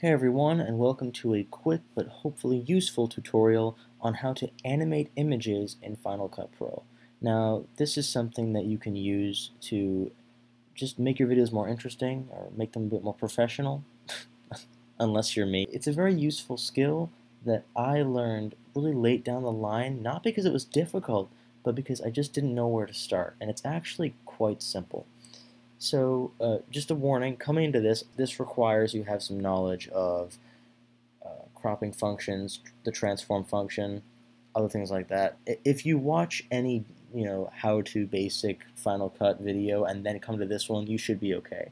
Hey everyone and welcome to a quick but hopefully useful tutorial on how to animate images in Final Cut Pro. Now this is something that you can use to just make your videos more interesting or make them a bit more professional, unless you're me. It's a very useful skill that I learned really late down the line, not because it was difficult, but because I just didn't know where to start, and it's actually quite simple. So uh, just a warning, coming into this, this requires you have some knowledge of uh, cropping functions, the transform function, other things like that. If you watch any you know how-to basic Final Cut video and then come to this one, you should be okay.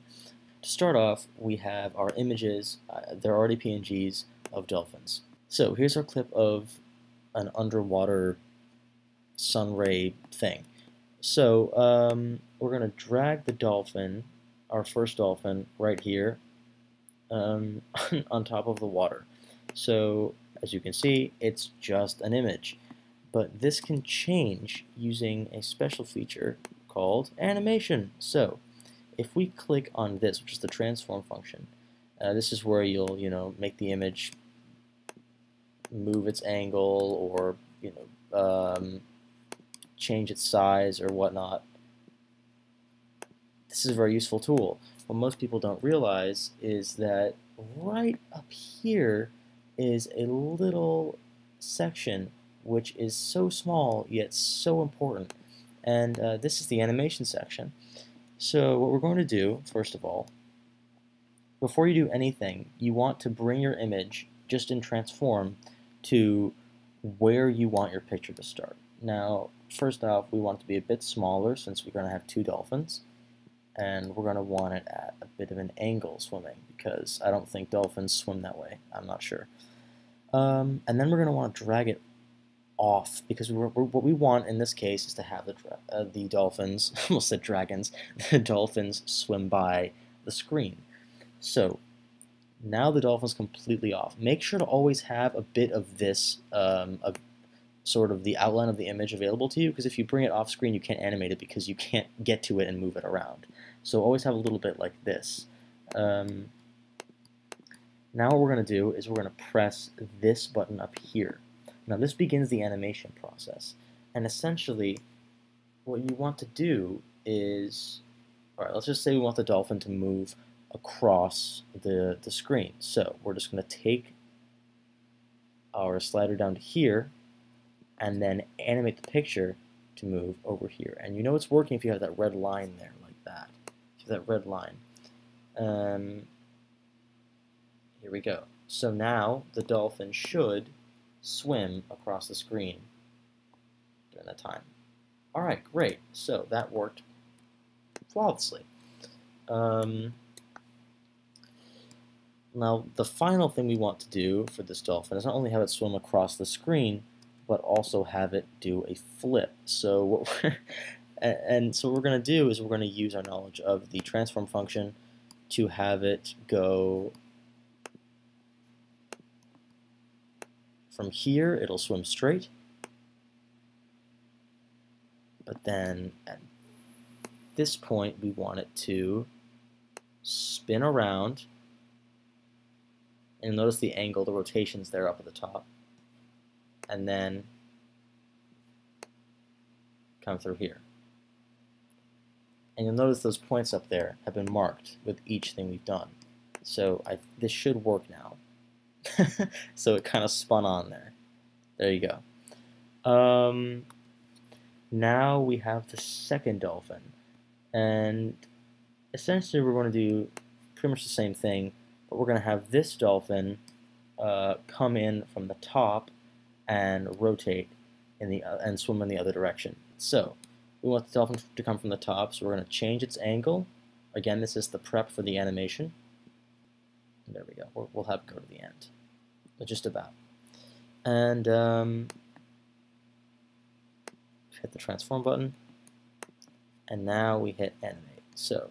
To start off, we have our images. Uh, they're already PNGs of dolphins. So here's our clip of an underwater sun ray thing. So um, we're going to drag the dolphin, our first dolphin, right here um, on top of the water. So as you can see, it's just an image. But this can change using a special feature called animation. So if we click on this, which is the transform function, uh, this is where you'll, you know, make the image move its angle or, you know, um, change its size or whatnot. This is a very useful tool. What most people don't realize is that right up here is a little section which is so small yet so important. And uh, this is the animation section. So what we're going to do, first of all, before you do anything, you want to bring your image, just in transform, to where you want your picture to start. Now, first off, we want it to be a bit smaller since we're going to have two dolphins. And we're going to want it at a bit of an angle swimming because I don't think dolphins swim that way. I'm not sure. Um, and then we're going to want to drag it off because we're, we're, what we want in this case is to have the, uh, the dolphins, almost said dragons, the dolphins swim by the screen. So now the dolphin's completely off. Make sure to always have a bit of this, um, of sort of the outline of the image available to you because if you bring it off screen you can't animate it because you can't get to it and move it around. So always have a little bit like this. Um, now what we're going to do is we're going to press this button up here. Now this begins the animation process and essentially what you want to do is, alright let's just say we want the dolphin to move across the, the screen. So we're just going to take our slider down to here and then animate the picture to move over here. And you know it's working if you have that red line there, like that. If you have that red line. Um, here we go. So now the dolphin should swim across the screen during that time. Alright, great. So that worked flawlessly. Um, now, the final thing we want to do for this dolphin is not only have it swim across the screen, but also have it do a flip. So what we're and so what we're going to do is we're going to use our knowledge of the transform function to have it go from here it'll swim straight but then at this point we want it to spin around and notice the angle the rotations there up at the top and then come through here. And you'll notice those points up there have been marked with each thing we've done. So I, this should work now. so it kind of spun on there. There you go. Um, now we have the second dolphin. And essentially we're going to do pretty much the same thing, but we're going to have this dolphin uh, come in from the top and rotate in the uh, and swim in the other direction. So we want the dolphin to come from the top, so we're going to change its angle. Again, this is the prep for the animation. There we go. We'll, we'll have it go to the end, but just about. And um, hit the transform button, and now we hit animate. So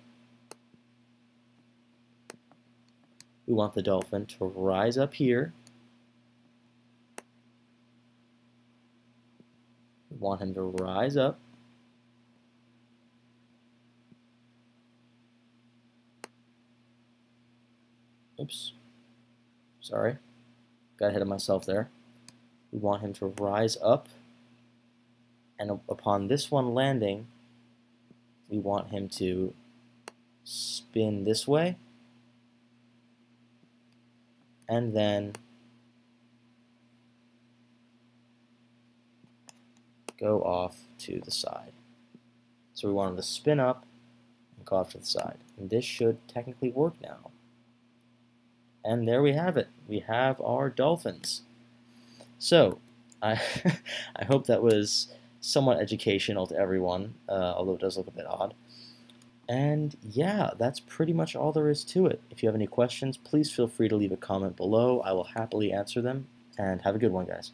we want the dolphin to rise up here want him to rise up. Oops. sorry, got ahead of myself there. We want him to rise up, and upon this one landing, we want him to spin this way, and then go off to the side. So we want him to spin up and go off to the side. And this should technically work now. And there we have it. We have our dolphins. So, I, I hope that was somewhat educational to everyone, uh, although it does look a bit odd. And yeah, that's pretty much all there is to it. If you have any questions, please feel free to leave a comment below. I will happily answer them. And have a good one, guys.